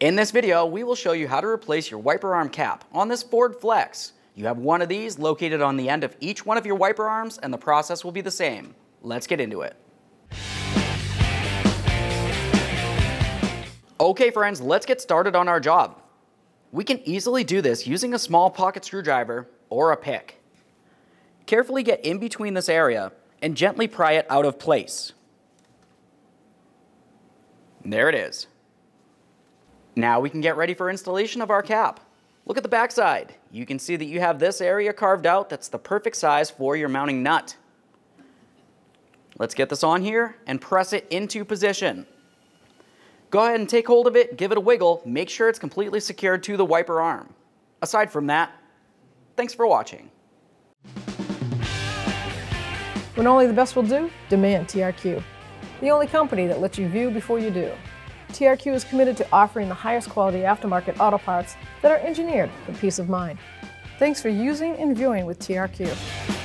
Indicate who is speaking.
Speaker 1: In this video, we will show you how to replace your wiper arm cap on this Ford Flex. You have one of these located on the end of each one of your wiper arms and the process will be the same. Let's get into it. Okay friends, let's get started on our job. We can easily do this using a small pocket screwdriver or a pick. Carefully get in between this area and gently pry it out of place. There it is. Now we can get ready for installation of our cap. Look at the backside. You can see that you have this area carved out that's the perfect size for your mounting nut. Let's get this on here and press it into position. Go ahead and take hold of it, give it a wiggle, make sure it's completely secured to the wiper arm. Aside from that, thanks for watching.
Speaker 2: When only the best will do, demand TRQ. The only company that lets you view before you do. TRQ is committed to offering the highest quality aftermarket auto parts that are engineered for peace of mind. Thanks for using and viewing with TRQ.